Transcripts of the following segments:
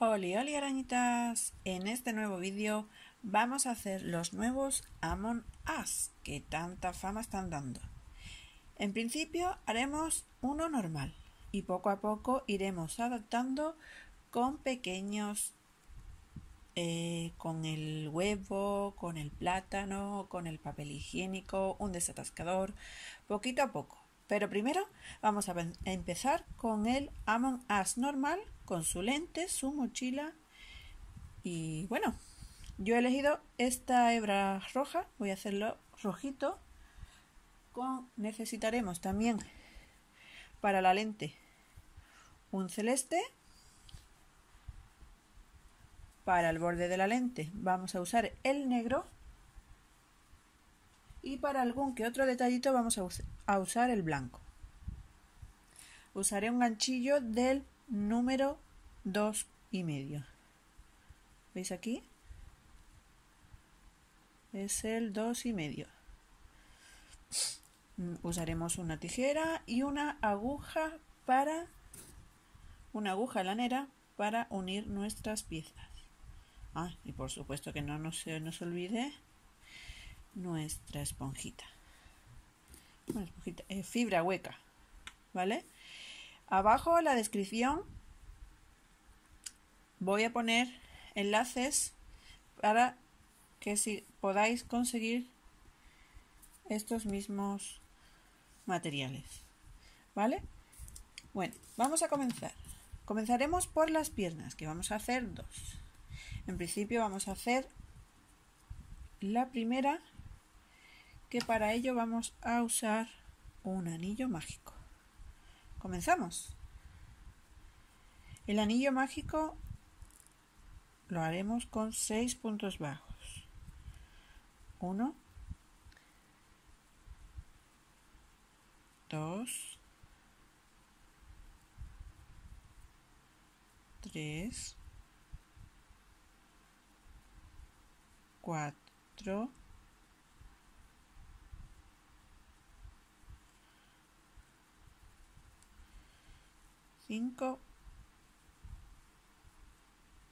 Hola, hola arañitas! En este nuevo vídeo vamos a hacer los nuevos Among Us que tanta fama están dando. En principio haremos uno normal y poco a poco iremos adaptando con pequeños, eh, con el huevo, con el plátano, con el papel higiénico, un desatascador, poquito a poco. Pero primero vamos a empezar con el Among Us normal, con su lente, su mochila. Y bueno, yo he elegido esta hebra roja, voy a hacerlo rojito. Con, necesitaremos también para la lente un celeste. Para el borde de la lente vamos a usar el negro y para algún que otro detallito vamos a, usar el blanco. Usaré un ganchillo del número 2 y medio. ¿Veis aquí? Es el 2 y medio. Mm, usaremos una tijera y una aguja para una aguja lanera para unir nuestras piezas. Ah, y por supuesto que no se nos olvide nuestra esponjita. Eh, fibra hueca, ¿vale? Abajo en la descripción voy a poner enlaces para que si podáis conseguir estos mismos materiales, ¿vale? Bueno, vamos a comenzar. Comenzaremos por las piernas, que vamos a hacer dos. En principio vamos a hacer la primera que para ello vamos a usar un anillo mágico. Comenzamos. El anillo mágico lo haremos con seis puntos bajos. Uno, dos, tres, cuatro, 5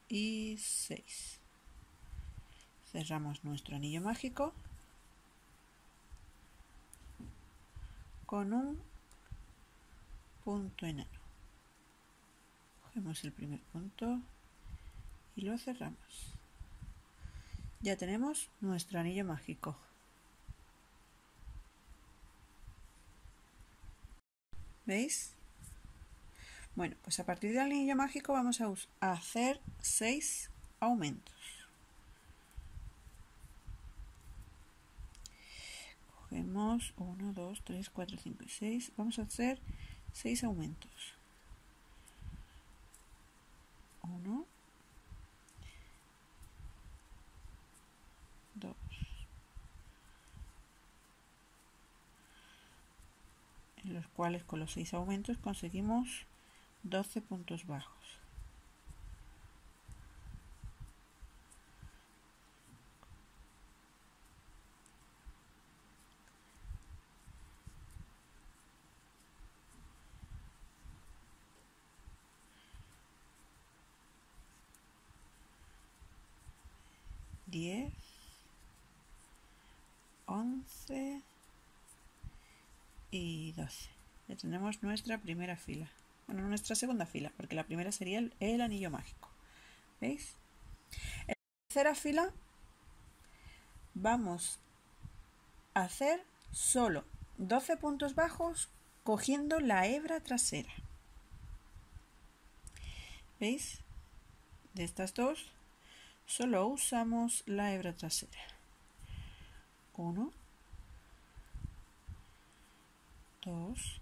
y 6. Cerramos nuestro anillo mágico con un punto enano. Cogemos el primer punto y lo cerramos. Ya tenemos nuestro anillo mágico. ¿Veis? Bueno, pues a partir del anillo mágico vamos a, hacer 6 aumentos. Cogemos 1, 2, 3, 4, 5 y 6. Vamos a hacer 6 aumentos. 1, 2, en los cuales con los 6 aumentos conseguimos 12 puntos bajos. Diez, once y doce. Ya tenemos nuestra primera fila bueno, nuestra segunda fila, porque la primera sería el, anillo mágico. ¿Veis? En la tercera fila vamos a hacer solo 12 puntos bajos cogiendo la hebra trasera. ¿Veis? De estas dos solo usamos la hebra trasera. Uno, dos,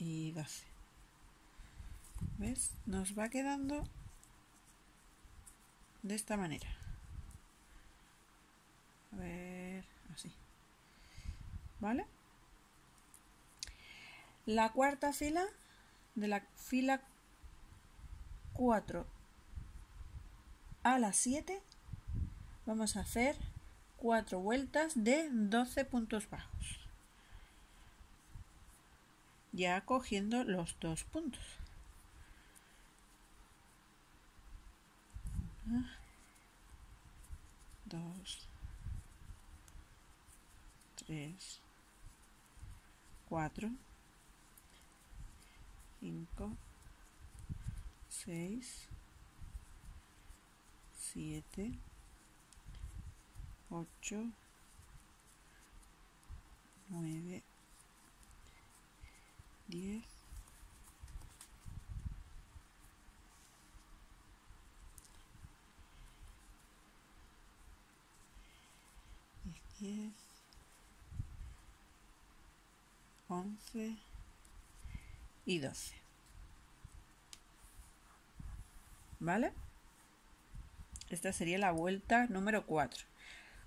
y 12. ¿Ves? Nos va quedando de esta manera. A ver, así. ¿Vale? La cuarta fila de la fila 4 a la 7 vamos a hacer 4 vueltas de 12 puntos bajos ya cogiendo los dos puntos. Dos tres cuatro cinco seis siete ocho nueve diez diez once y doce ¿vale? Esta sería la vuelta número 4.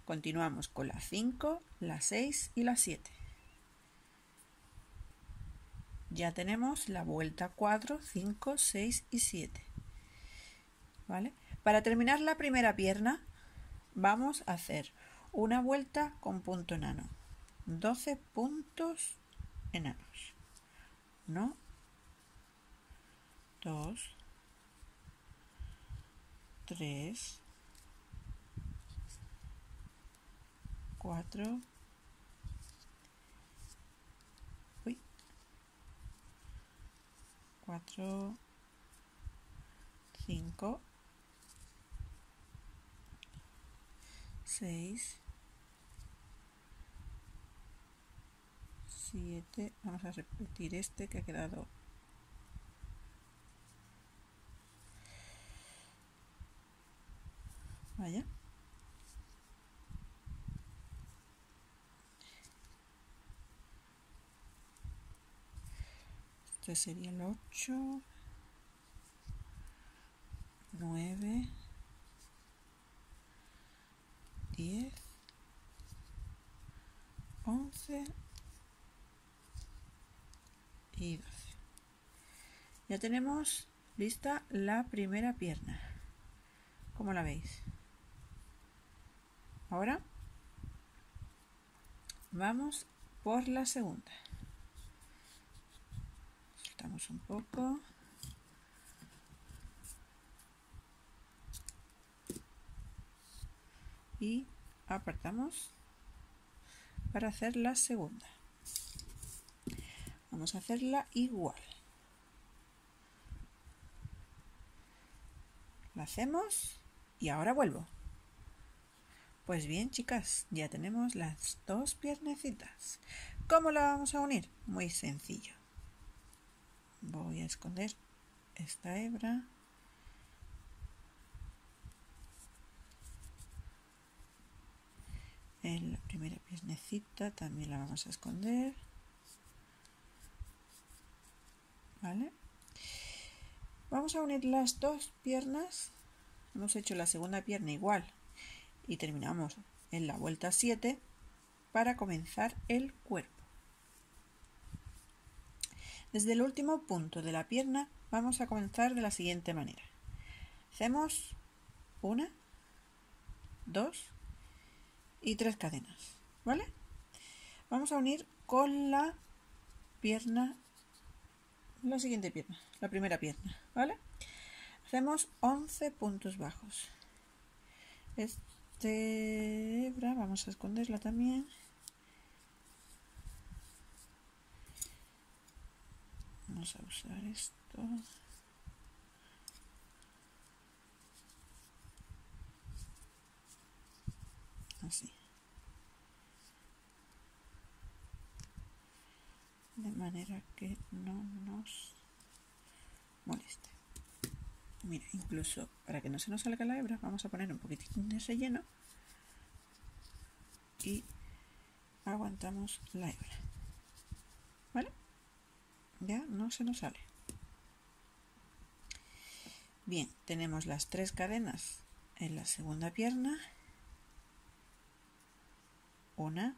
Continuamos con la 5, la 6 y la 7. Ya tenemos la vuelta 4, 5, 6 y 7. ¿Vale? Para terminar la primera pierna vamos a hacer una vuelta con punto enano. 12 puntos enanos. 1, 2, 3, 4, uy, 4, 5, 6, 7, vamos a repetir este que ha quedado. Vaya este sería el 8 9 10 11 y 12 ya tenemos lista la primera pierna ¿Cómo la veis? Ahora vamos por la segunda. Un poco. Y apartamos para hacer la segunda. Vamos a hacerla igual. La hacemos y ahora vuelvo. Pues bien, chicas, ya tenemos las dos piernecitas. ¿Cómo la vamos a unir? Muy sencillo. Voy a esconder esta hebra. En la primera piernecita también la vamos a esconder. ¿Vale? Vamos a unir las dos piernas. Hemos hecho la segunda pierna igual y terminamos en la vuelta 7 para comenzar el cuerpo. Desde el último punto de la pierna vamos a comenzar de la siguiente manera. Hacemos una, dos y tres cadenas, ¿vale? Vamos a unir con la pierna, la siguiente pierna, la primera pierna, ¿vale? Hacemos 11 puntos bajos hebra, vamos a esconderla también. Vamos a usar esto. Así. De manera que no nos moleste. Mira, incluso para que no se nos salga la hebra, vamos a poner un poquitín de relleno y aguantamos la hebra. ¿Vale? Ya no se nos sale. Bien, tenemos las tres cadenas en la segunda pierna. Una,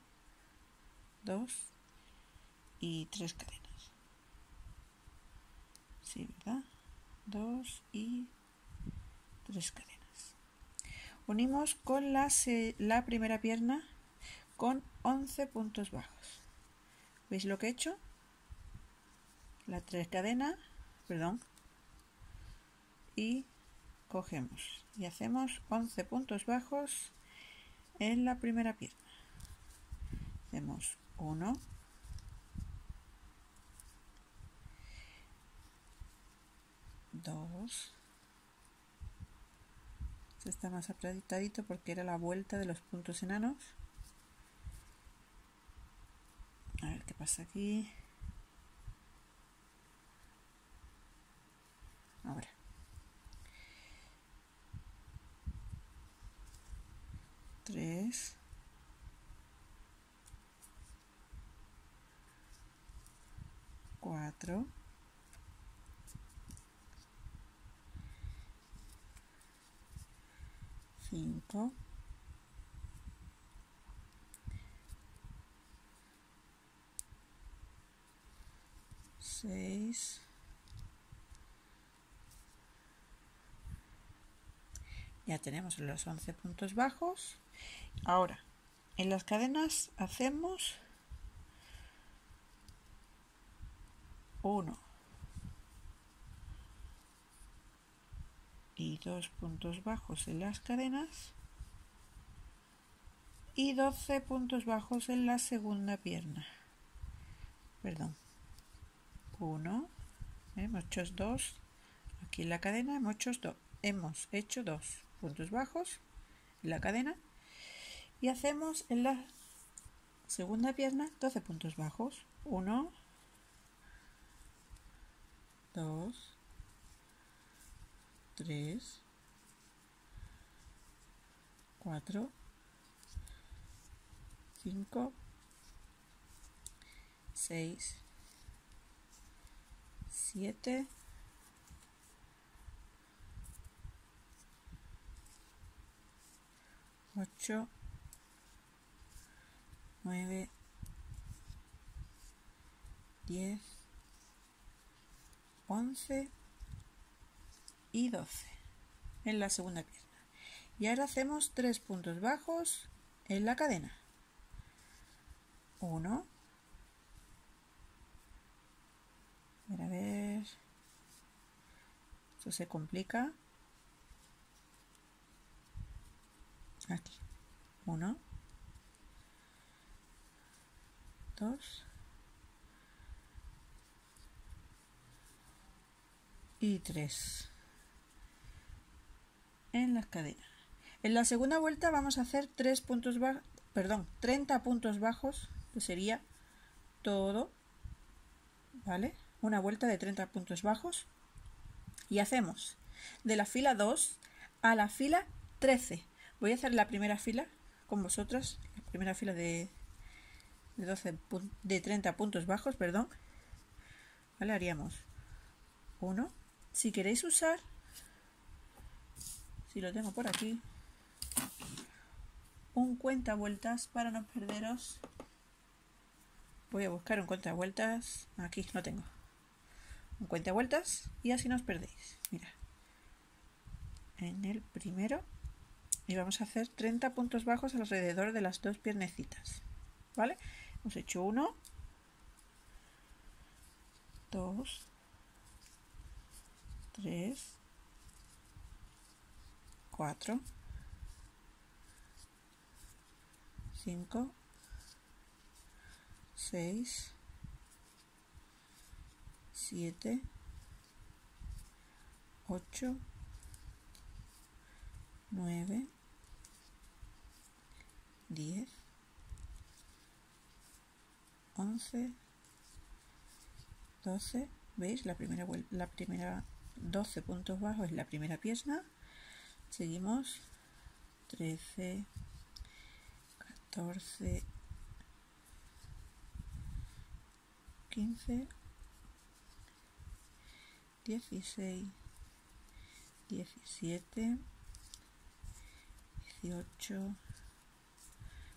dos y tres cadenas. Sí, ¿verdad? Dos y tres cadenas. Unimos con la, la primera pierna con 11 puntos bajos. ¿Veis lo que he hecho? La tres cadenas, perdón, y cogemos y hacemos 11 puntos bajos en la primera pierna. Hacemos 1, 2, este está más apretadito porque era la vuelta de los puntos enanos. A ver qué pasa aquí. Tres, cuatro, cinco, seis, ya tenemos los 11 puntos bajos Ahora, en las cadenas hacemos uno y dos puntos bajos en las cadenas y 12 puntos bajos en la segunda pierna. Perdón. Uno. Hemos hecho dos. Aquí en la cadena hemos hecho dos. Hemos hecho dos puntos bajos la cadena y hacemos en la segunda pierna 12 puntos bajos. 1 2 3 4 5 6 7 8 9, 10, 11 y 12 en la segunda pierna. Y ahora hacemos tres puntos bajos en la cadena. 1, a ver, esto se complica. Aquí, 1, 2 y 3 en las cadenas. En la segunda vuelta vamos a hacer 3 puntos bajos, perdón, 30 puntos bajos, que sería todo, ¿vale? Una vuelta de 30 puntos bajos y hacemos de la fila 2 a la fila 13. Voy a hacer la primera fila con vosotras, la primera fila de de, 12, de 30 puntos bajos, perdón, ¿vale? Haríamos 1. Si queréis usar, si lo tengo por aquí, un cuenta vueltas para no perderos. Voy a buscar un cuenta vueltas. Aquí lo tengo. Un cuenta vueltas y así no os perdéis. Mira. En el primero. Y vamos a hacer 30 puntos bajos alrededor de las dos piernecitas. ¿Vale? Hemos hecho uno, dos, tres, cuatro, cinco, seis, siete, ocho, nueve, diez 11, 12, ¿veis? La primera, la primera 12 puntos bajos es la primera pierna. Seguimos 13, 14, 15, 16, 17, 18,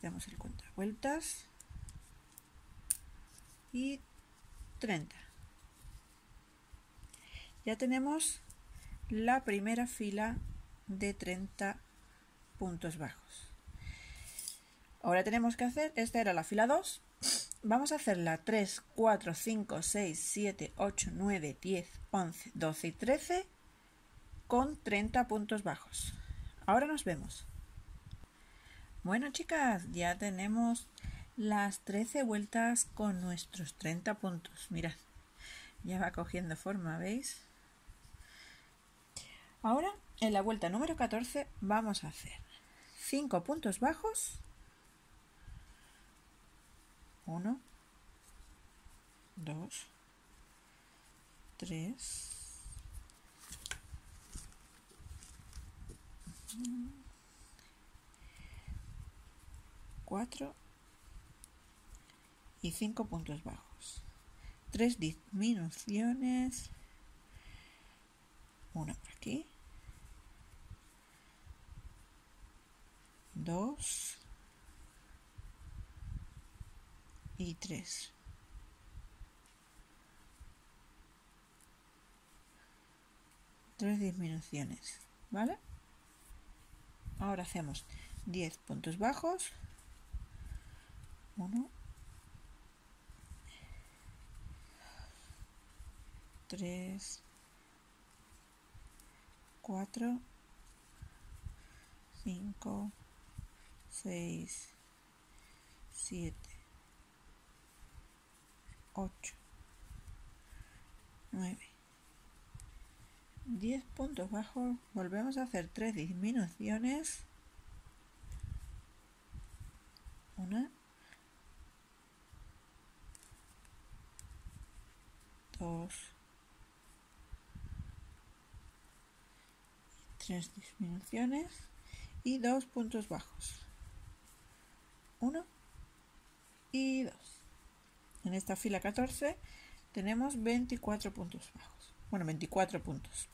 quitamos el vueltas y 30. Ya tenemos la primera fila de 30 puntos bajos. Ahora tenemos que hacer, esta era la fila 2, vamos a hacer la 3, 4, 5, 6, 7, 8, 9, 10, 11, 12 y 13 con 30 puntos bajos. Ahora nos vemos. Bueno chicas, ya tenemos las 13 vueltas con nuestros 30 puntos. Mirad, ya va cogiendo forma, ¿veis? Ahora, en la vuelta número 14, vamos a hacer 5 puntos bajos. 1, 2, 3, 4 y 5 puntos bajos. 3 disminuciones. Una por aquí. 2 y 3. Tres disminuciones, ¿vale? Ahora hacemos 10 puntos bajos mismo, ¿no? 3, 4, 5, 6, 7, 8, puntos bajos, volvemos a hacer 3 disminuciones, 1, favor. Tres disminuciones y dos puntos bajos. Uno y dos. En esta fila 14 tenemos 24 puntos bajos. Bueno, 24 puntos.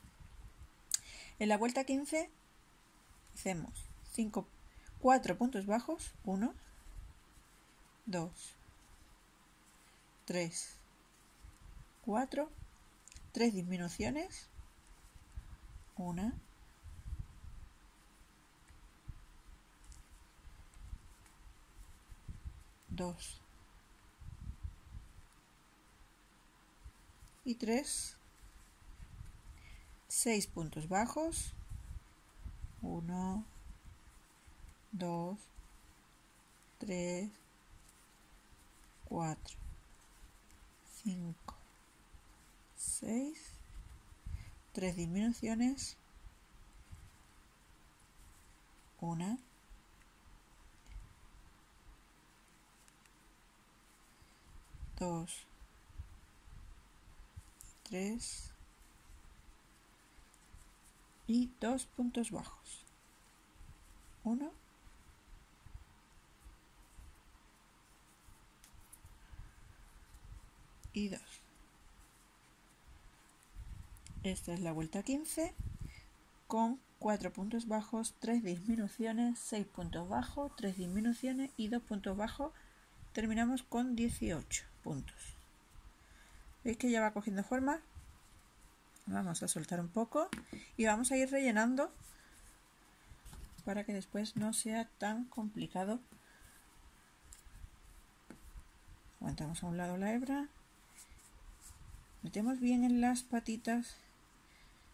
En la vuelta 15 hacemos 5, 4 puntos bajos. 1, 2, 3, 4, 3 disminuciones, 1, 2 y 3, 6 puntos bajos, 1, 2, 3, 4, 5, 6, 3 disminuciones, 1, 2, 3 y 2 puntos bajos. 1, y 2. Esta es la vuelta 15 con 4 puntos bajos, 3 disminuciones, 6 puntos bajos, 3 disminuciones y 2 puntos bajos. Terminamos con 18 puntos. ¿Veis que ya va cogiendo forma? Vamos a soltar un poco y vamos a ir rellenando para que después no sea tan complicado. Aguantamos a un lado la hebra, metemos bien en las patitas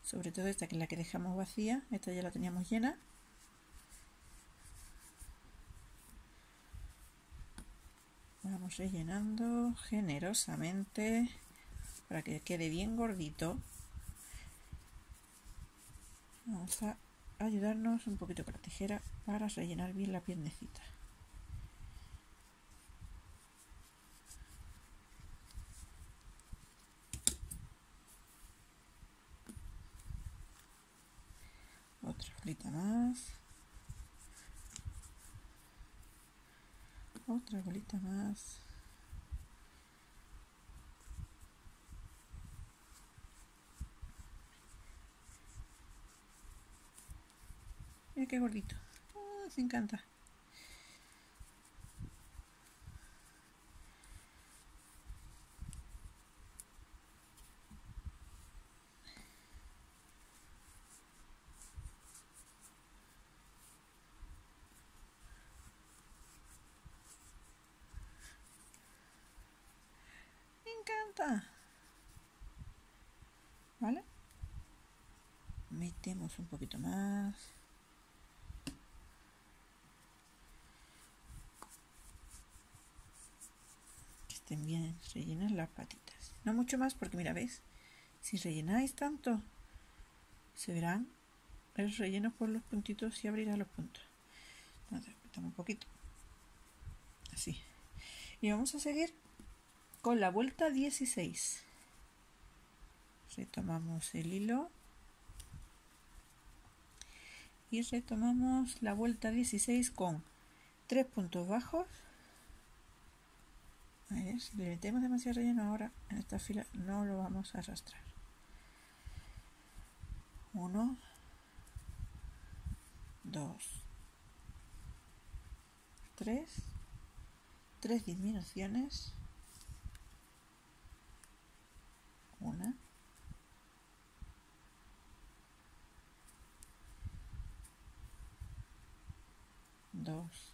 sobre todo esta que es la que dejamos vacía. Esta ya la teníamos llena. Vamos rellenando generosamente para que quede bien gordito. Vamos a ayudarnos un poquito con la tijera para rellenar bien la piernecita. Otra bolita más. Otra bolita más. Mira qué gordito. Oh, se encanta. Me encanta. ¿Vale? Metemos un poquito más. estén bien rellenas las patitas. No mucho más porque mira, ¿ves? Si rellenáis tanto, se verán el relleno por los puntitos y abrirá los puntos. Entonces, un poquito. Así. Y vamos a seguir con la vuelta 16. Retomamos el hilo. Y retomamos la vuelta 16 con tres puntos bajos si le metemos demasiado relleno ahora en esta fila no lo vamos a arrastrar. Uno, dos, tres, tres disminuciones, una, dos,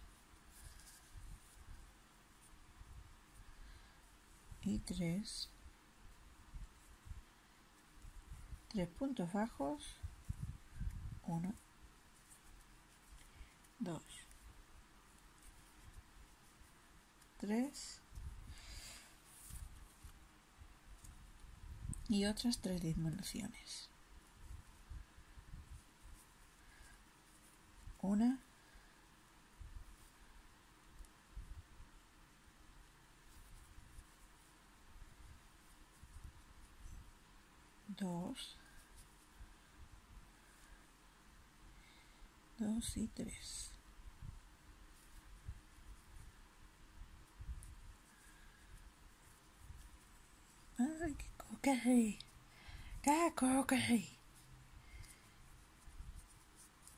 y 3 3 puntos bajos. 1 2 3 y otras tres disminuciones. Una dos, dos y tres. ¡Ay, qué coquerí! ¡Qué coquerí!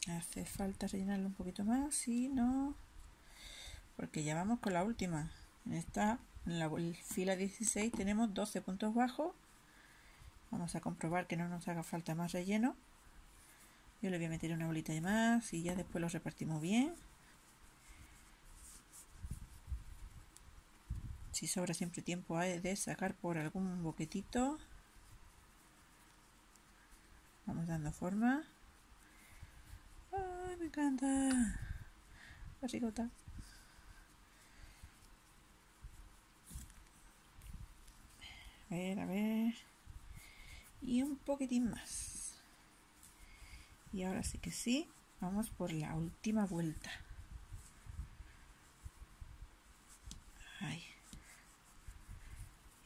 Hace falta rellenarlo un poquito más, si no, porque ya vamos con la última. En esta, en la fila 16 tenemos 12 puntos bajos Vamos a comprobar que no nos haga falta más relleno. Yo le voy a meter una bolita de más y ya después lo repartimos bien. Si sobra siempre tiempo hay de sacar por algún boquetito. Vamos dando forma. ¡Ay, me encanta! La chicota. A ver, a ver y un poquitín más. Y ahora sí que sí vamos por la última vuelta. Ahí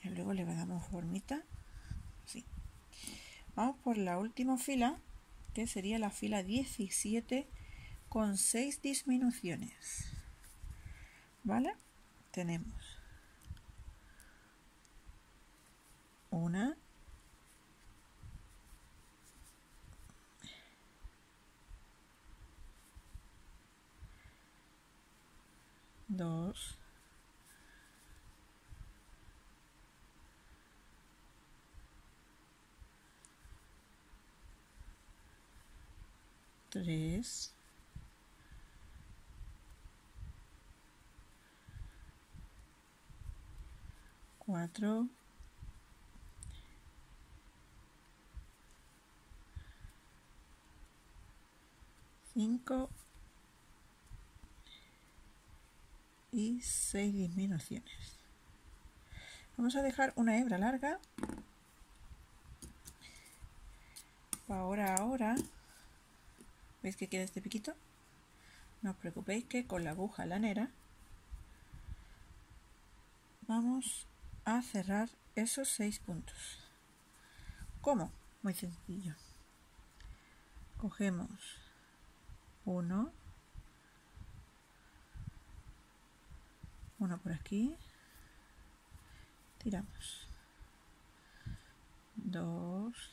y luego le damos formita. Así vamos por la última fila que sería la fila 17 con 6 disminuciones. Vale tenemos una dos, tres, cuatro, cinco y 6 disminuciones. Vamos a dejar una hebra larga. Ahora, ahora, ¿veis que queda este piquito? No os preocupéis que con la aguja lanera vamos a cerrar esos 6 puntos. ¿Cómo? Muy sencillo. Cogemos 1, una por aquí, tiramos, dos,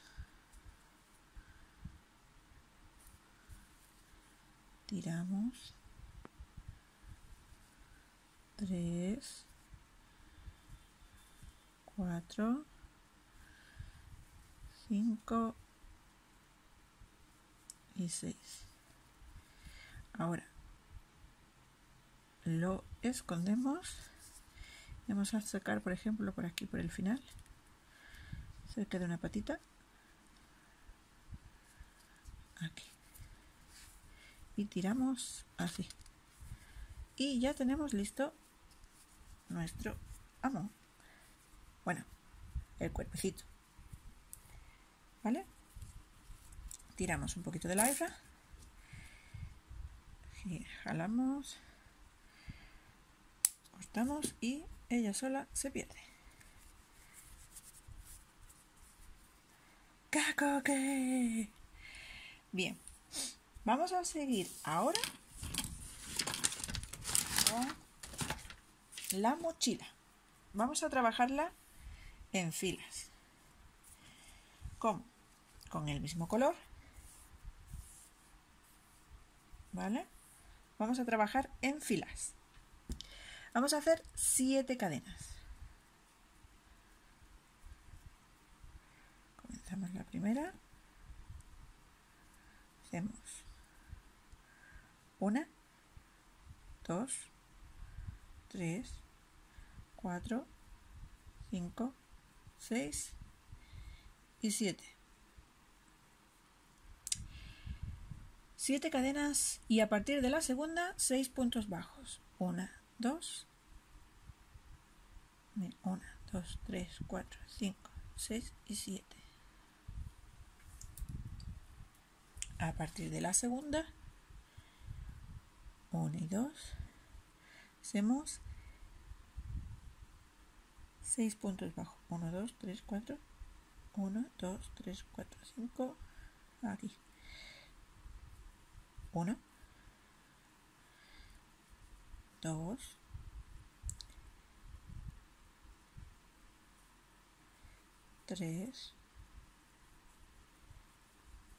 tiramos, tres, cuatro, cinco. Y seis. Ahora, lo escondemos. Vamos a sacar, por ejemplo, por aquí, por el final, cerca de una patita. Aquí. Y tiramos así. Y ya tenemos listo nuestro amo. Bueno, el cuerpecito. ¿Vale? Tiramos un poquito de la hebra. Y jalamos. Cortamos y ella sola se pierde. ¡Cacoque! Bien, vamos a seguir ahora con la mochila. Vamos a trabajarla en filas. ¿Cómo? Con el mismo color. ¿Vale? Vamos a trabajar en filas. Vamos a hacer siete cadenas. Comenzamos la primera. Hacemos una, dos, tres, cuatro, 5, 6 y 7. 7 cadenas y a partir de la segunda 6 puntos bajos. 1, 2, 1, 2, 3, 4, 5, 6 y 7. A partir de la segunda 1 y 2 hacemos 6 puntos bajos. 1, 2, 3, 4. 1, 2, 3, 4, 5. Aquí. 1, 2, 3,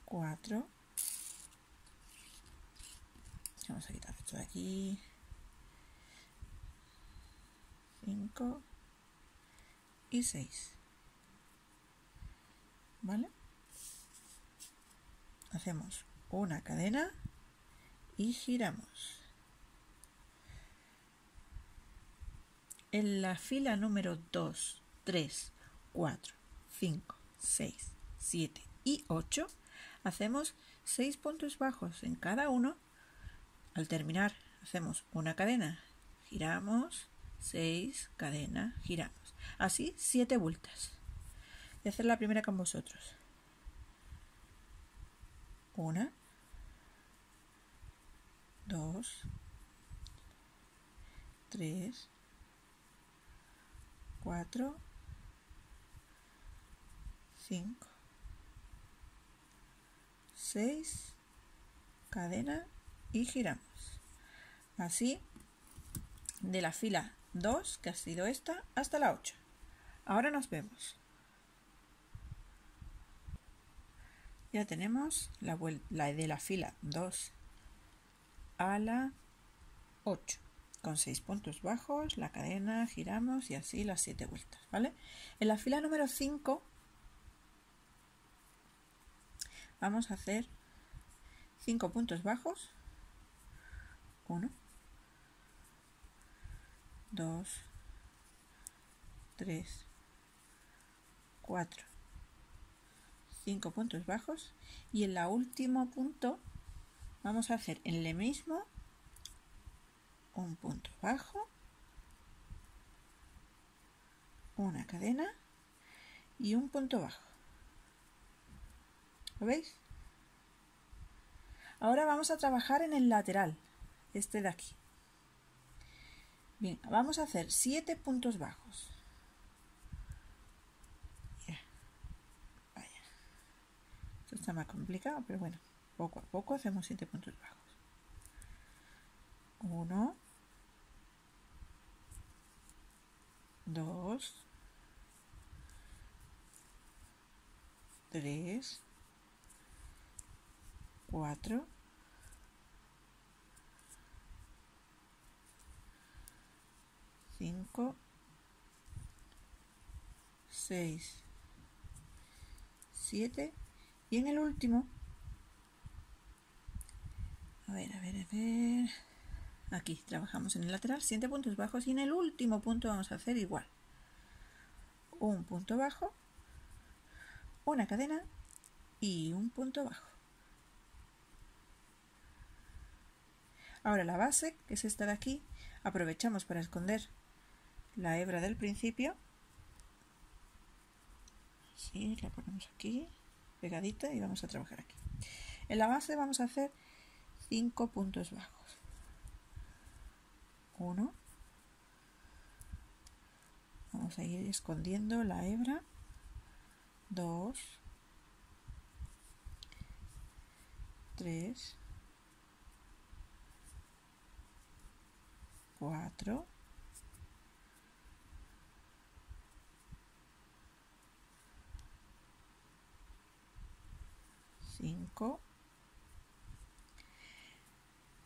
4. Vamos a quitar esto de aquí. 5 y 6. ¿Vale? Hacemos una cadena y giramos. En la fila número 2, 3, 4, 5, 6, 7 y 8 hacemos 6 puntos bajos en cada uno. Al terminar hacemos una cadena, giramos, 6, cadena, giramos. Así, siete vueltas. Voy a hacer la primera con vosotros. Una, dos, tres, cuatro, cinco, seis, cadena y giramos. Así, de la fila 2, que ha sido esta, hasta la 8. Ahora nos vemos. Ya tenemos la, la de la fila 2 a la 8 con 6 puntos bajos, la cadena, giramos y así las 7 vueltas, ¿vale? En la fila número 5 vamos a hacer 5 puntos bajos, 1, 2, 3, 4, 5 puntos bajos y en la último punto vamos a hacer en el mismo un punto bajo, una cadena y un punto bajo. ¿Lo veis? Ahora vamos a trabajar en el lateral, este de aquí. Bien, vamos a hacer 7 puntos bajos. Vaya. Esto está más complicado, pero bueno, poco a poco hacemos 7 puntos bajos. 1, 2, 3, 4, 5, 6, 7 y en el último, a ver, a ver, a ver, aquí trabajamos en el lateral, 7 puntos bajos y en el último punto vamos a hacer igual, un punto bajo, una cadena y un punto bajo. Ahora la base, que es esta de aquí, aprovechamos para esconder la hebra del principio. Así, la ponemos aquí, pegadita y vamos a trabajar aquí. En la base vamos a hacer 5 puntos bajos. 1. Vamos a ir escondiendo la hebra. 2. 3. 4. 5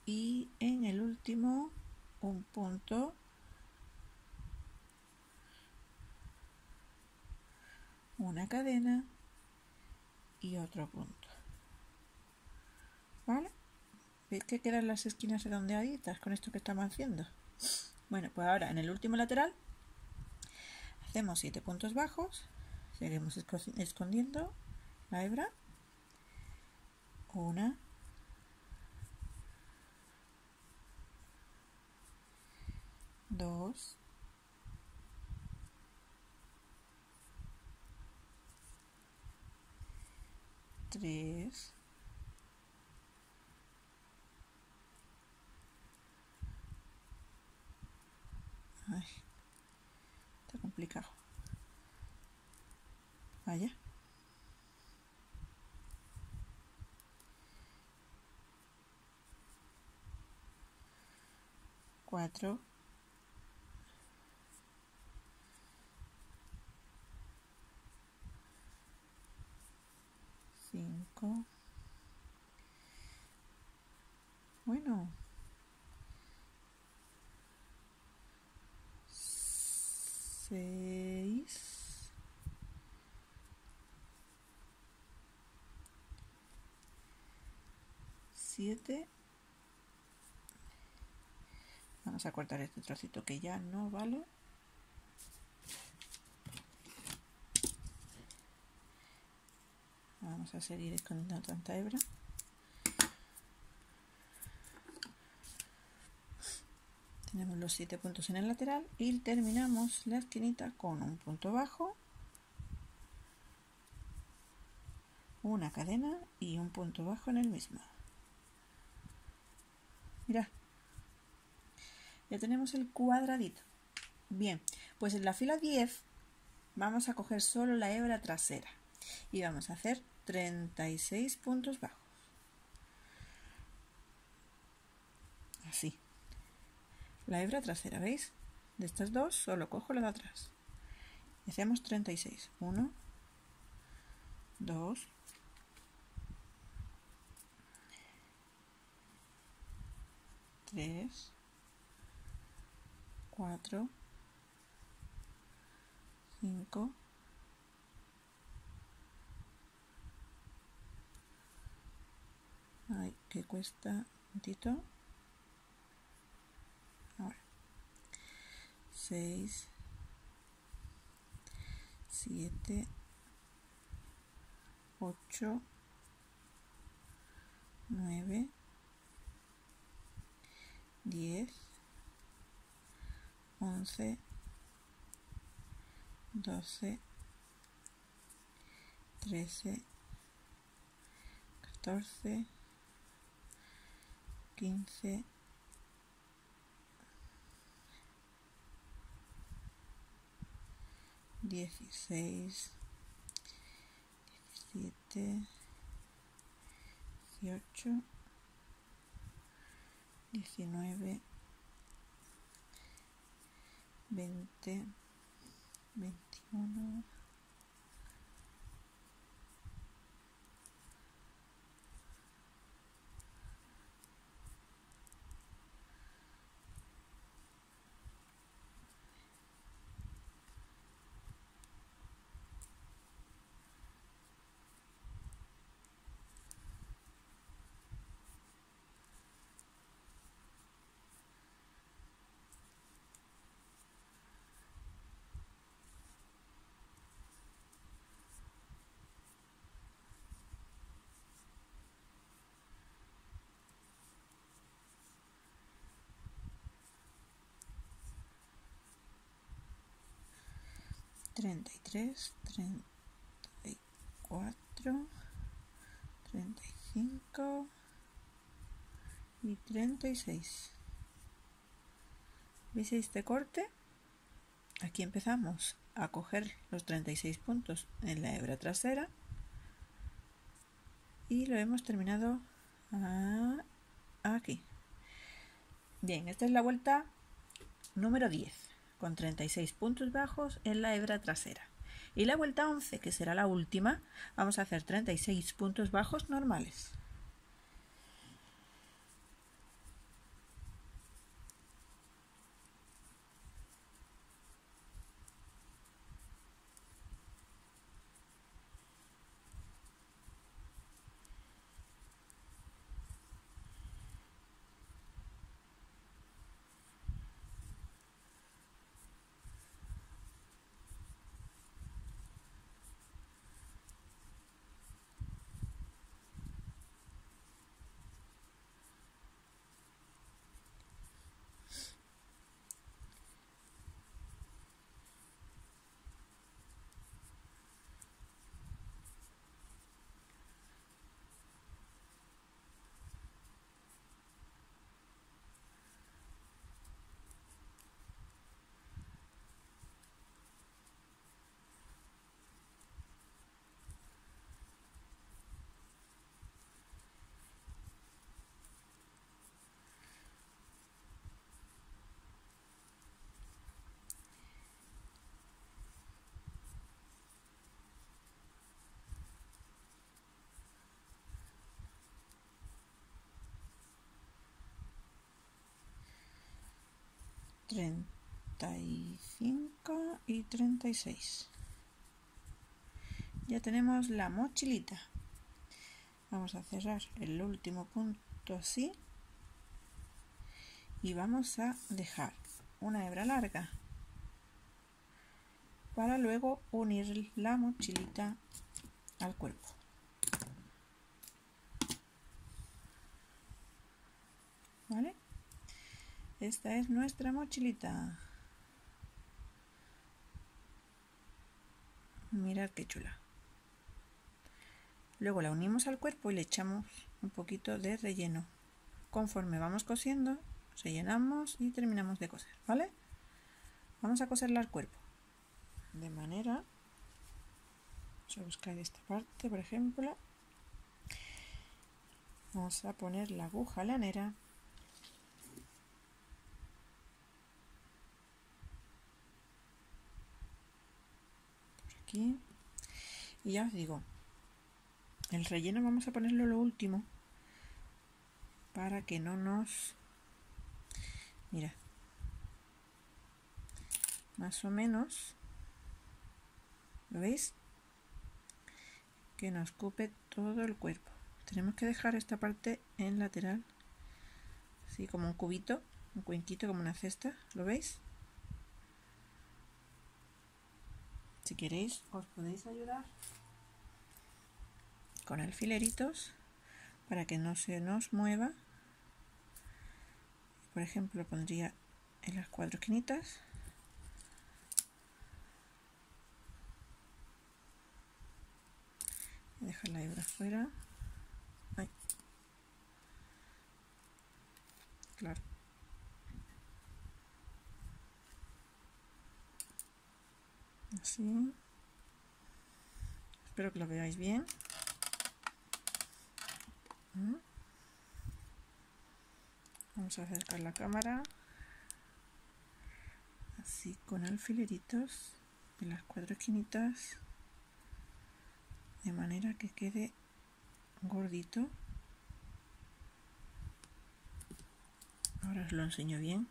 y en el último un punto. Una cadena y otro punto. ¿vale? ¿veis que quedan las esquinas redondeaditas con esto que estamos haciendo? bueno, pues ahora en el último lateral hacemos 7 puntos bajos. Seguimos escondiendo la hebra. Una dos tres Ay, está complicado. Vaya. 4 5 bueno. 6 7 Vamos a cortar este trocito que ya no vale. A seguir escondiendo tanta hebra. Tenemos los siete puntos en el lateral y terminamos la esquinita con un punto bajo, una cadena y un punto bajo en el mismo. Mira, ya tenemos el cuadradito. Bien, pues en la fila 10 vamos a coger solo la hebra trasera y vamos a hacer 36 puntos bajos. Así. La hebra trasera, ¿veis? De estas dos solo cojo la de atrás. Y hacemos 36. 1, 2, 3, 4, 5, ay, que cuesta un poquito ahora. 6 7 8 9 10 11, 12, 13, 14, 15, 16, 17, 18, 19, 20, 21, 33, 34, 35 y 36. ¿Veis este corte? Aquí empezamos a coger los 36 puntos en la hebra trasera y lo hemos terminado aquí. Bien, esta es la vuelta número 10 con 36 puntos bajos en la hebra trasera. Y la vuelta 11, que será la última, vamos a hacer 36 puntos bajos normales. 35 y 36 ya tenemos la mochilita. Vamos a cerrar el último punto así. Y vamos a dejar una hebra larga para luego unir la mochilita al cuerpo. ¿vale? Esta es nuestra mochilita. Mirad qué chula. Luego la unimos al cuerpo y le echamos un poquito de relleno. Conforme vamos cosiendo, rellenamos y terminamos de coser, ¿vale? Vamos a coserla al cuerpo. De manera... Vamos a buscar esta parte, por ejemplo. Vamos a poner la aguja lanera y ya os digo el relleno vamos a ponerlo lo último para que no nos mira más o menos ¿lo veis? que nos cupe todo el cuerpo tenemos que dejar esta parte en lateral así como un cubito un cuenquito como una cesta ¿lo veis? Si queréis, os podéis ayudar con alfileritos para que no se nos mueva. Por ejemplo, pondría en las cuatro esquinitas. Dejar la hebra fuera. claro. Así. Espero que lo veáis bien. ¿Mm? Vamos a acercar la cámara. Así con alfileritos de las cuatro esquinitas. De manera que quede gordito. Ahora os lo enseño bien.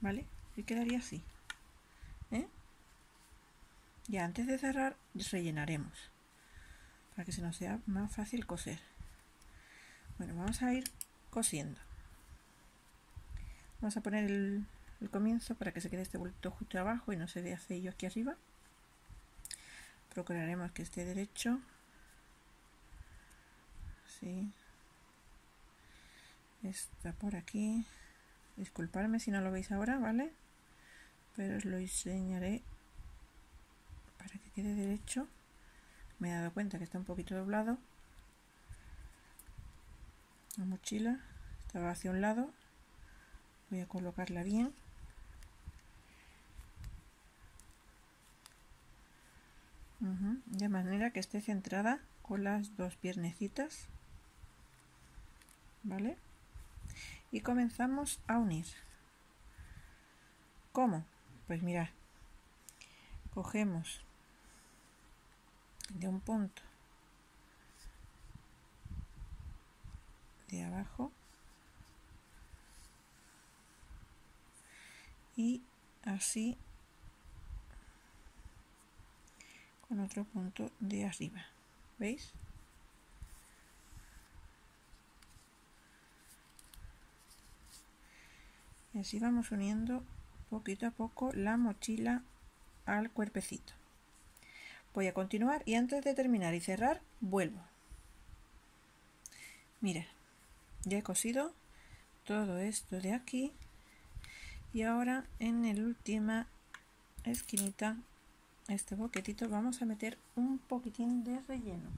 ¿Vale? Y quedaría así. ¿Eh? Ya antes de cerrar rellenaremos. Para que se nos sea más fácil coser. Bueno, vamos a ir cosiendo. Vamos a poner el, comienzo para que se quede este bulto justo abajo y no se vea feo aquí arriba. Procuraremos que esté derecho. Sí. Está por aquí. Disculparme si no lo veis ahora, ¿vale? Pero os lo enseñaré para que quede derecho. Me he dado cuenta que está un poquito doblado. La mochila estaba hacia un lado. Voy a colocarla bien. De manera que esté centrada con las dos piernecitas. ¿Vale? Y comenzamos a unir. ¿Cómo? Pues mirad, cogemos de un punto de abajo y así con otro punto de arriba. ¿Veis? Y así vamos uniendo poquito a poco la mochila al cuerpecito. Voy a continuar y antes de terminar y cerrar vuelvo. Mira ya he cosido todo esto de aquí y ahora en la última esquinita este boquetito vamos a meter un poquitín de relleno.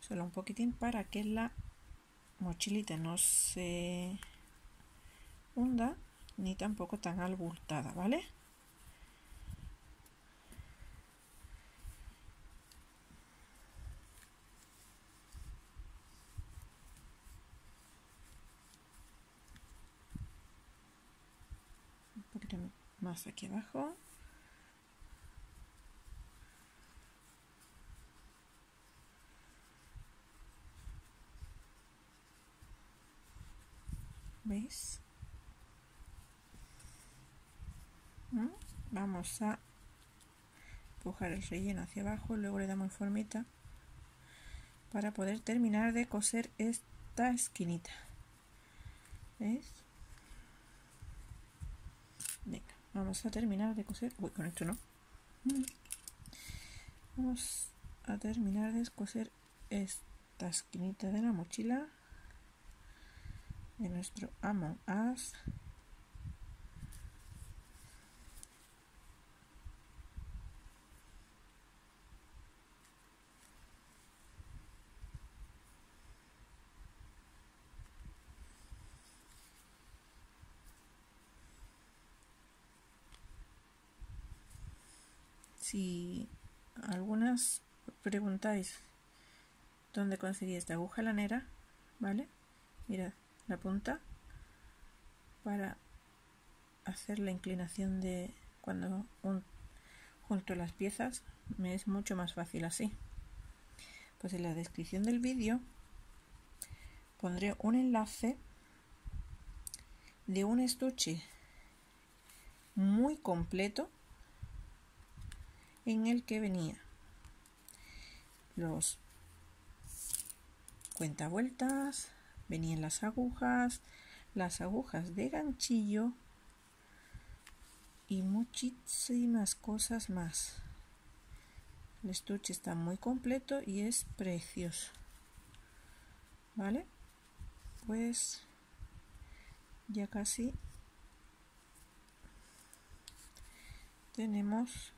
Solo un poquitín para que la mochilita no se hunda ni tampoco tan albultada, ¿vale? Un poquito más aquí abajo. ¿Veis? Vamos a empujar el relleno hacia abajo, luego le damos formita para poder terminar de coser esta esquinita. ¿Veis? Venga, vamos a terminar de coser. Uy, con esto no. Vamos a terminar de coser esta esquinita de la mochila de nuestro Among Us. Si algunas preguntáis dónde conseguí esta aguja lanera, ¿vale? Mirad, la punta para hacer la inclinación de cuando junto las piezas me es mucho más fácil así. Pues en la descripción del vídeo pondré un enlace de un estuche muy completo en el que venía los cuenta vueltas venían las agujas, las agujas de ganchillo y muchísimas cosas más. El estuche está muy completo y es precioso. ¿Vale? Pues ya casi tenemos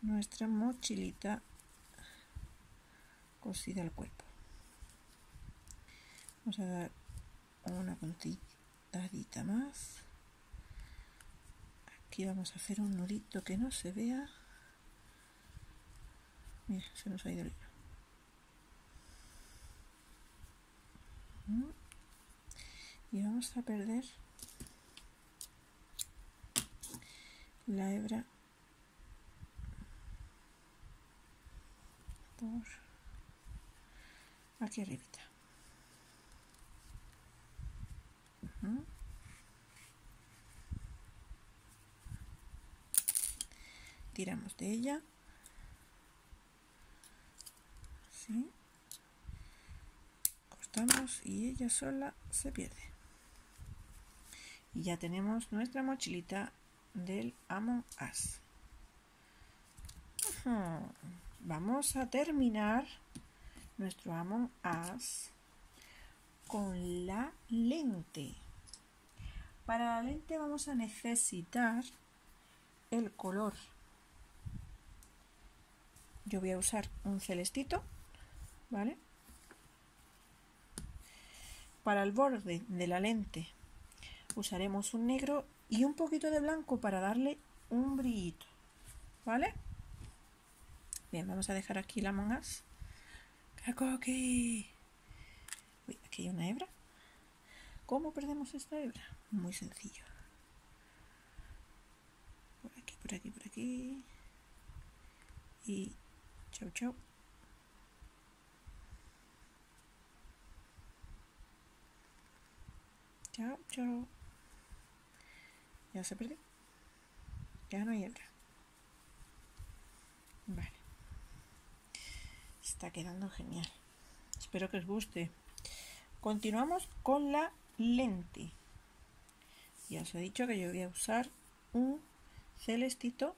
nuestra mochilita cosida al cuerpo. Vamos a dar una puntadita más. Aquí vamos a hacer un nudito que no se vea. Mira, se nos ha ido el hilo. Y vamos a perder la hebra por aquí arribita. Tiramos de ella. ¿Sí? Cortamos y ella sola se pierde. Y ya tenemos nuestra mochilita del Amon As. Vamos a terminar nuestro Amon As con la lente. Para la lente vamos a necesitar el color. Yo voy a usar un celestito, ¿vale? Para el borde de la lente usaremos un negro y un poquito de blanco para darle un brillito, ¿vale? Bien, vamos a dejar aquí la mangas. aquí hay una hebra. ¿Cómo perdemos esta hebra? Muy sencillo. Por aquí, por aquí, por aquí. Y chau, chau. Chao, chao. Ya se perdió. Ya no hay hebra. Vale. Está quedando genial. Espero que os guste. Continuamos con la lente. Ya os he dicho que yo voy a usar un celestito.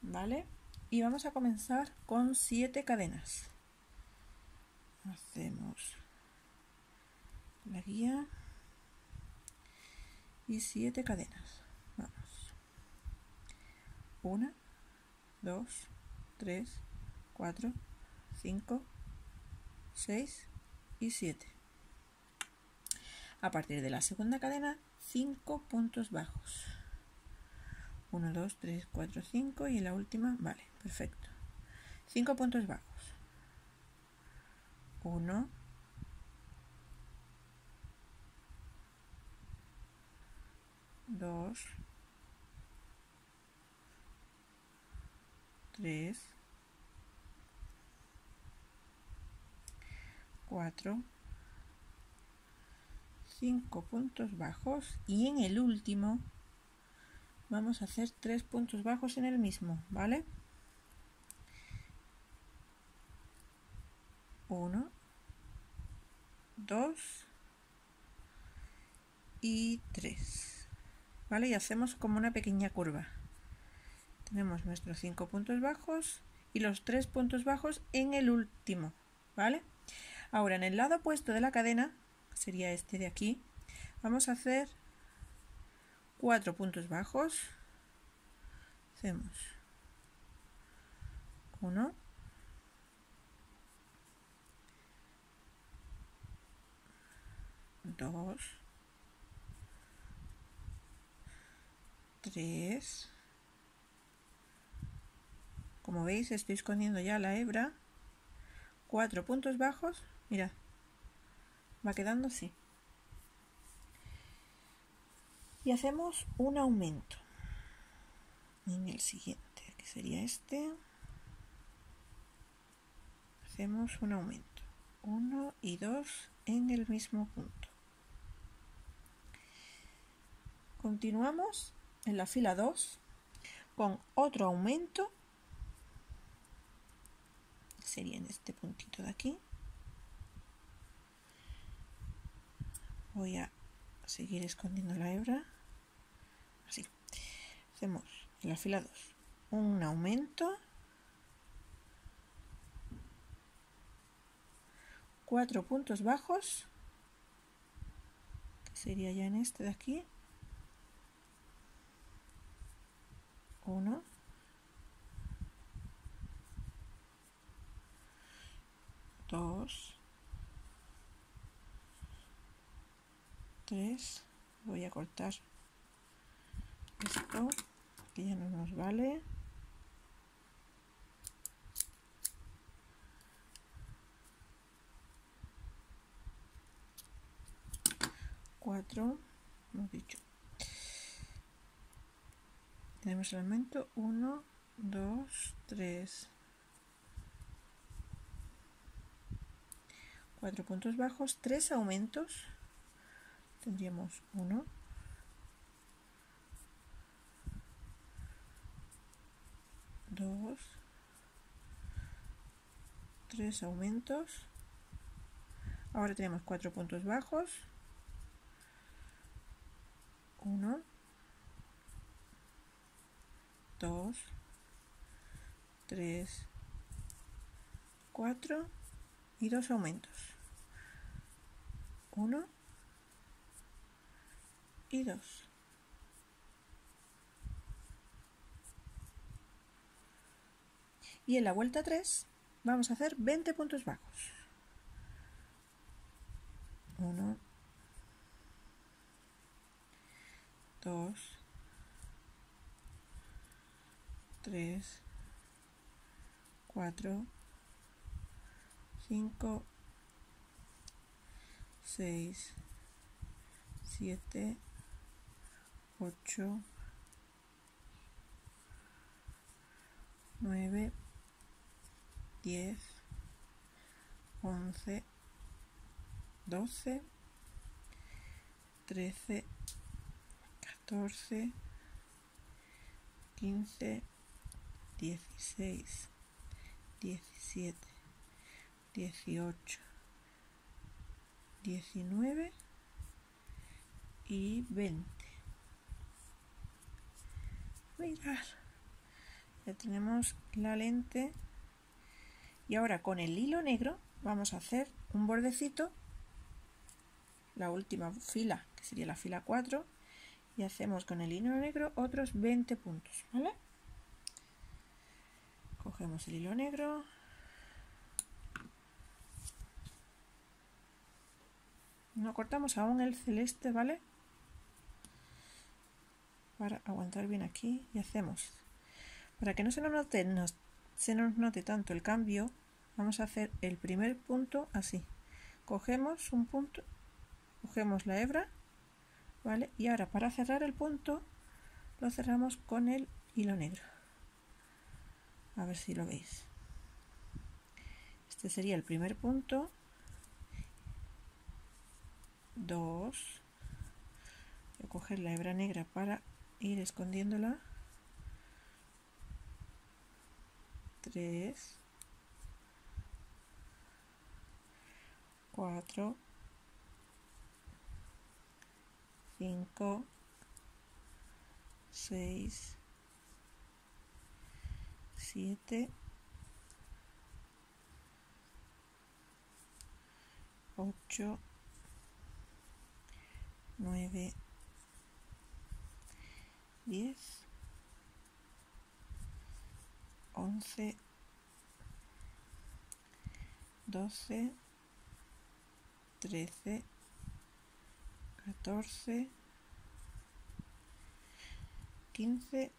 ¿Vale? Y vamos a comenzar con siete cadenas. Hacemos la guía y siete cadenas. Vamos. Una, dos, tres, cuatro, cinco, seis y siete. A partir de la segunda cadena, cinco puntos bajos. 1, 2, 3, 4, 5 y la última, vale, perfecto. 5 puntos bajos. 1, 2, 3, 4, 5 puntos bajos y en el último vamos a hacer 3 puntos bajos en el mismo, ¿vale? 1, 2 y 3. ¿vale? Y hacemos como una pequeña curva. Tenemos nuestros cinco puntos bajos y los tres puntos bajos en el último, ¿vale? Ahora en el lado opuesto de la cadena, sería este de aquí, vamos a hacer cuatro puntos bajos. Hacemos uno, dos, 3 como veis estoy escondiendo ya la hebra. Cuatro puntos bajos. Mira va quedando así. Y hacemos un aumento. En el siguiente que sería este. Hacemos un aumento. 1 y 2 en el mismo punto. Continuamos en la fila 2 con otro aumento. Sería en este puntito de aquí voy a seguir escondiendo la hebra. Así. Hacemos en la fila 2 un aumento. 4 puntos bajos. Que sería ya en este de aquí 1 2 3 voy a cortar esto que ya no nos vale. Cuatro hemos dicho. Tenemos el elemento 1 2 3 4 puntos bajos 3 aumentos tendríamos 1 2 3 aumentos. Ahora tenemos 4 puntos bajos. 1 2 3 4 y dos aumentos. 1 y 2 y en la vuelta 3 vamos a hacer 20 puntos bajos. 1 2 3 4 5 6 7 8 9 10 11 12 13 14 15 16 17 18 19 y 20 ya tenemos la lente y ahora con el hilo negro vamos a hacer un bordecito la última fila que sería la fila 4 y hacemos con el hilo negro otros 20 puntos, ¿vale? Cogemos el hilo negro. No cortamos aún el celeste, ¿vale? Para aguantar bien aquí y hacemos. Para que no se nos note, se nos note tanto el cambio, vamos a hacer el primer punto así. Cogemos un punto, cogemos la hebra ¿vale? Y ahora para cerrar el punto lo cerramos con el hilo negro. A ver si lo veis. Este sería el primer punto. Dos. Voy a coger la hebra negra para ir escondiéndola. Tres. Cuatro. 5, 6, 7, 8, 9, 10, 11, 12, 13, 14, 15,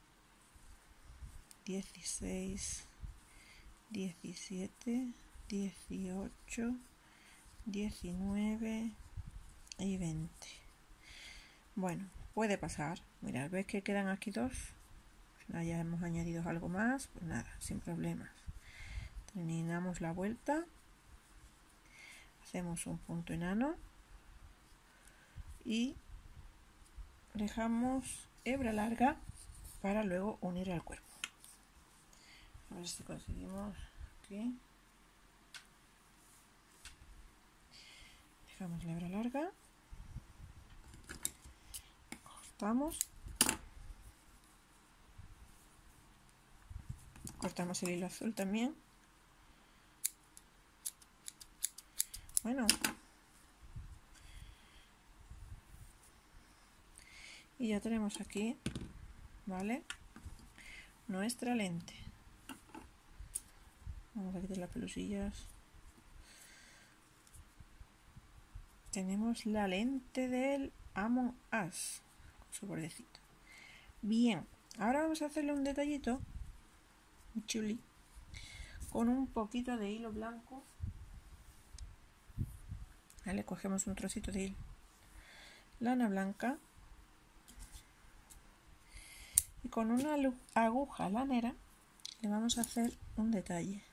16, 17, 18, 19 y 20. Bueno, puede pasar. Mirad, ¿ves que quedan aquí dos? Ya hemos añadido algo más, pues nada, sin problemas. Terminamos la vuelta. Hacemos un punto enano y dejamos hebra larga para luego unir al cuerpo. A ver si conseguimos aquí. Dejamos la hebra larga. Cortamos. Cortamos el hilo azul también. Bueno, y ya tenemos aquí vale nuestra lente vamos a quitar las pelusillas tenemos la lente del Amon As, su bordecito. Bien, ahora vamos a hacerle un detallito, chuli, con un poquito de hilo blanco. Vale, cogemos un trocito de hilo. lana blanca y con una aguja lanera le vamos a hacer un detalle.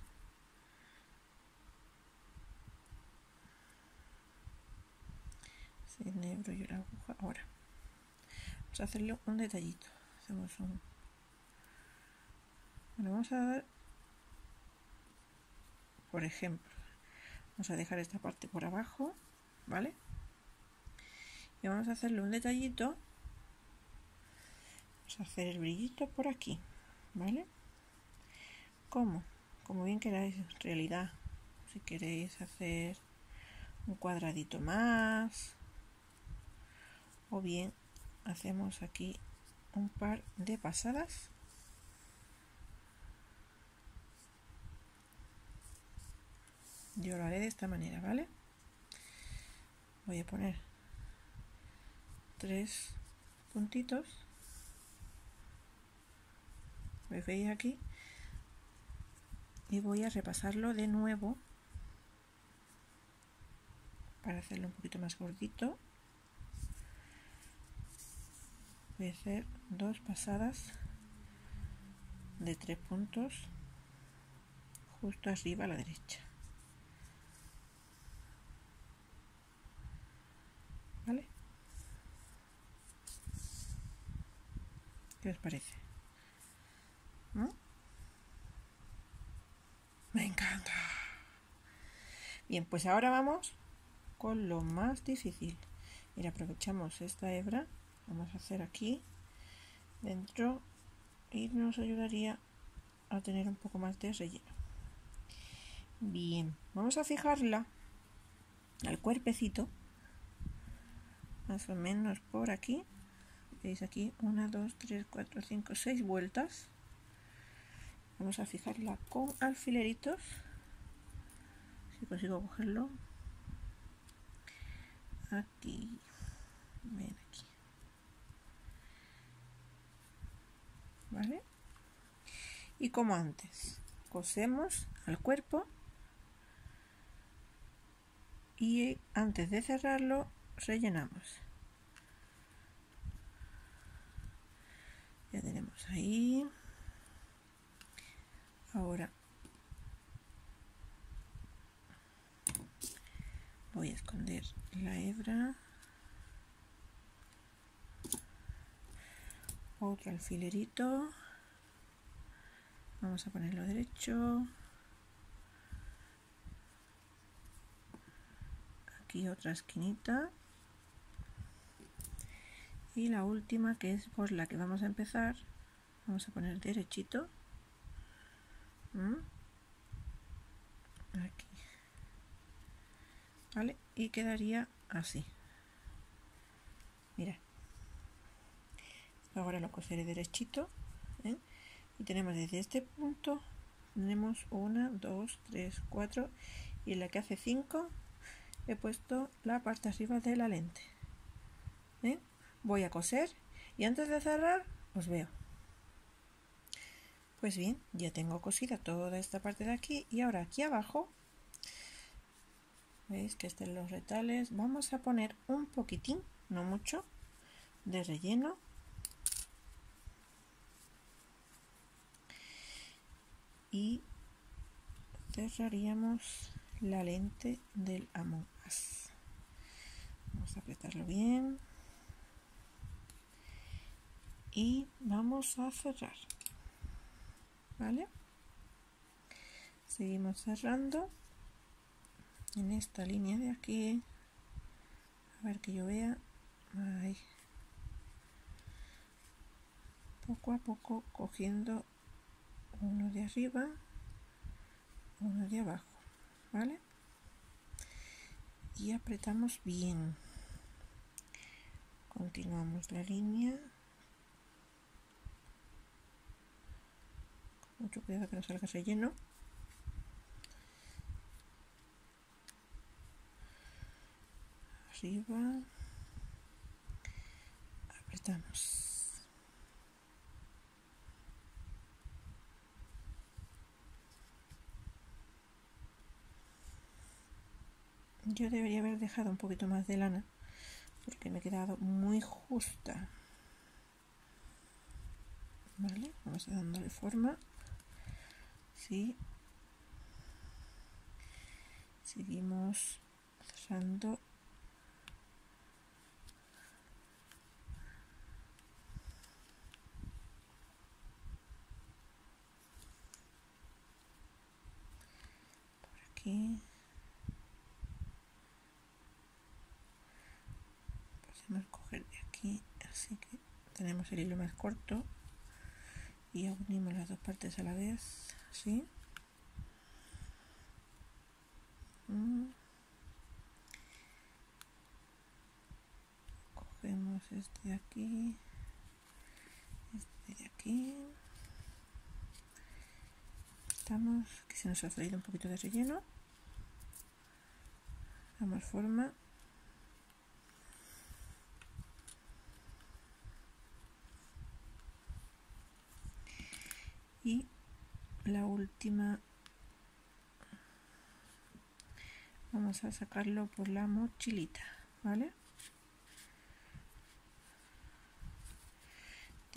negro y la aguja ahora vamos a hacerle un detallito hacemos un vamos a dar por ejemplo vamos a dejar esta parte por abajo vale y vamos a hacerle un detallito. Vamos a hacer el brillito por aquí vale como como bien queráis en realidad si queréis hacer un cuadradito más o bien hacemos aquí un par de pasadas yo lo haré de esta manera vale voy a poner tres puntitos. Veis aquí y voy a repasarlo de nuevo para hacerlo un poquito más gordito. Voy a hacer dos pasadas de tres puntos justo arriba a la derecha ¿vale? ¿qué os parece? Me encanta. Bien pues ahora vamos con lo más difícil. Mira aprovechamos esta hebra. Vamos a hacer aquí. Dentro. Y nos ayudaría a tener un poco más de relleno. Bien vamos a fijarla al cuerpecito más o menos por aquí. Veis aquí 1 2 3 4 5 6 vueltas. Vamos a fijarla con alfileritos. Si consigo cogerlo. Aquí. Ven aquí. ¿vale? Y como antes, cosemos al cuerpo. Y antes de cerrarlo rellenamos. Ya tenemos ahí. Ahora voy a esconder la hebra. otro alfilerito vamos a ponerlo derecho aquí otra esquinita y la última que es por la que vamos a empezar vamos a poner derechito ¿Mm? aquí vale y quedaría así mira ahora lo coseré derechito ¿eh? y tenemos desde este punto tenemos una dos tres cuatro y la que hace 5 he puesto la parte arriba de la lente ¿eh? Voy a coser y antes de cerrar os veo. Pues bien ya tengo cosida toda esta parte de aquí y ahora aquí abajo veis que estén los retales. Vamos a poner un poquitín no mucho de relleno. Y cerraríamos la lente del Among. Vamos a apretarlo bien y vamos a cerrar. ¿Vale? Seguimos cerrando en esta línea de aquí. A ver que yo vea. Ahí. Poco a poco cogiendo uno de arriba uno de abajo vale y apretamos bien continuamos la línea mucho cuidado que no salga relleno arriba. Apretamos. Yo debería haber dejado un poquito más de lana porque me he quedado muy justa. Vale vamos a dándole forma sí. Seguimos cerrando. Por aquí. Podemos coger de aquí así que tenemos el hilo más corto y unimos las dos partes a la vez así mm. cogemos este de aquí este de aquí. Estamos que se nos ha salido un poquito de relleno. Damos forma y la última. Vamos a sacarlo por la mochilita vale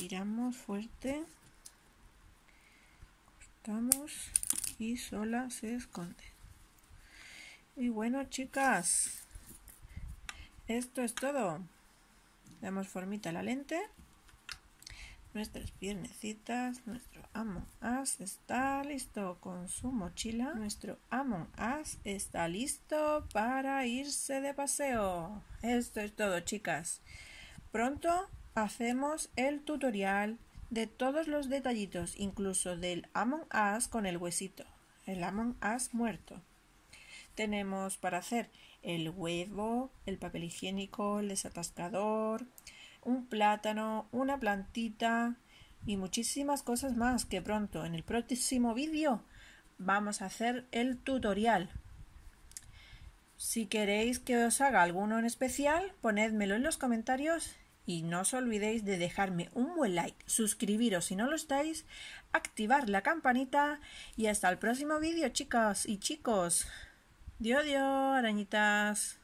tiramos fuerte. Cortamos y sola se esconde. Y bueno chicas esto es todo. Damos formita a la lente nuestras piernecitas, nuestro Amon As está listo con su mochila. Nuestro Amon As está listo para irse de paseo. Esto es todo, chicas. Pronto hacemos el tutorial de todos los detallitos, incluso del Amon As con el huesito, el Amon As muerto. Tenemos para hacer el huevo, el papel higiénico, el desatascador, un plátano, una plantita y muchísimas cosas más que pronto en el próximo vídeo vamos a hacer el tutorial. Si queréis que os haga alguno en especial, ponedmelo en los comentarios y no os olvidéis de dejarme un buen like, suscribiros si no lo estáis, activar la campanita y hasta el próximo vídeo chicas y chicos. Dio, dio, arañitas.